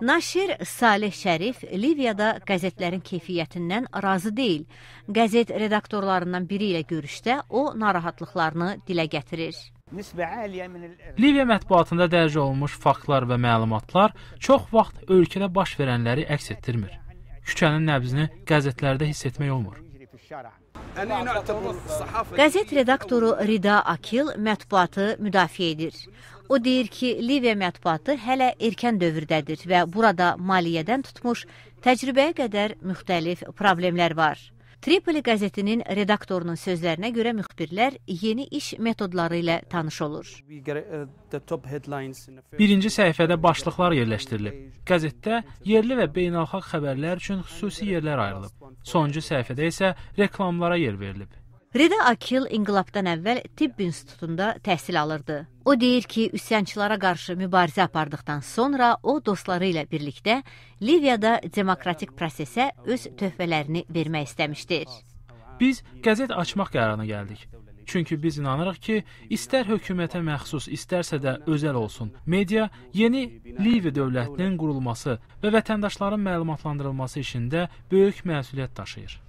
Naşir Salih Şərif Liviyada qəzetlərin keyfiyyətindən razı deyil. Qəzet redaktorlarından biri ilə görüşdə o narahatlıqlarını dilə gətirir. Liviya mətbuatında dərc olunmuş faktlar və məlumatlar çox vaxt ölkədə baş verənləri əks etdirmir. Küçənin nəbzini qəzetlərdə hiss etmək olmur. Qəzet redaktoru Rida Akil mətbuatı müdafiə edir. O deyir ki, Liviya mətbuatı hələ erkən dövrdədir və burada maliyyədən tutmuş təcrübəyə qədər müxtəlif problemlər var. Tripoli qəzetinin redaktorunun sözlərinə görə müxbirlər yeni iş metodları ilə tanış olur. Birinci səhifədə başlıqlar yerləşdirilib. Qəzetdə yerli və beynəlxalq xəbərlər üçün xüsusi yerlər ayrılıb. Sonuncu səhifədə isə reklamlara yer verilib. Rida Akil inqilabdan əvvəl tibb institutunda təhsil alırdı. O deyir ki, üsyançılara qarşı mübarizə apardıqdan sonra o dostları ilə birlikdə Liviyada demokratik prosesə öz töhfələrini vermək istəmişdir. Biz qəzet açmaq qərarına gəldik. Çünki biz inanırıq ki, istər hökumətə məxsus, istərsə də özəl olsun, media yeni Liviya dövlətinin qurulması və vətəndaşların məlumatlandırılması işində böyük məsuliyyət daşıyır.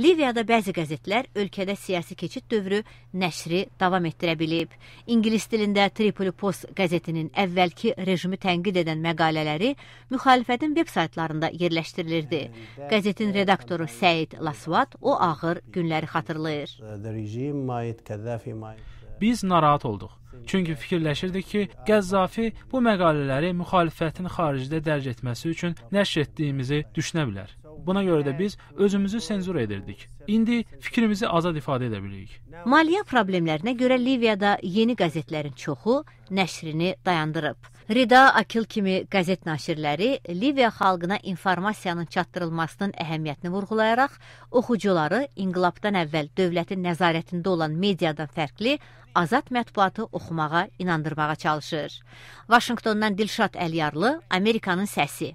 Liviyada bəzi qəzetlər ölkədə siyasi keçid dövrü nəşri davam etdirə bilib. İngilis dilində Tripoli Post qəzetinin əvvəlki rejimi tənqid edən məqalələri müxalifətin veb saytlarında yerləşdirilirdi. Qəzetin redaktoru Səid Lasvat o ağır günləri xatırlayır. Biz narahat olduq. Çünki fikirləşirdik ki, Qəzzafi bu məqalələri müxalifətin xaricdə dərc etməsi üçün nəşr etdiyimizi düşünə bilər. Buna görə də biz özümüzü senzur edirdik. İndi fikrimizi azad ifadə edə bilirik. Maliyyə problemlərinə görə Liviyada yeni qəzetlərin çoxu nəşrini dayandırıb. Rida Akil kimi qəzet naşirləri Liviya xalqına informasiyanın çatdırılmasının əhəmiyyətini vurğulayaraq oxucuları inqilabdan əvvəl dövlətin nəzarətində olan mediadan fərqli azad mətbuatı oxumağa inandırmağa çalışır. Vaşinqtondan Dilşad Əliyarlı, Amerikanın səsi.